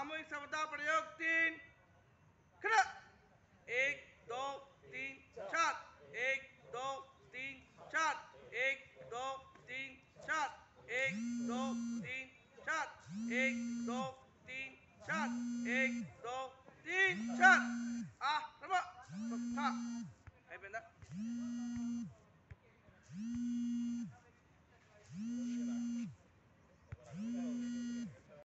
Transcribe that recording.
सामूहिक समता प्रयोग तीन। खड़ा। एक, दो, तीन, चार। एक, दो, तीन, चार। एक, दो, तीन, चार। एक, दो, तीन, चार। एक, दो, तीन, चार। एक, दो, तीन, चार। आ ah था। है बेटा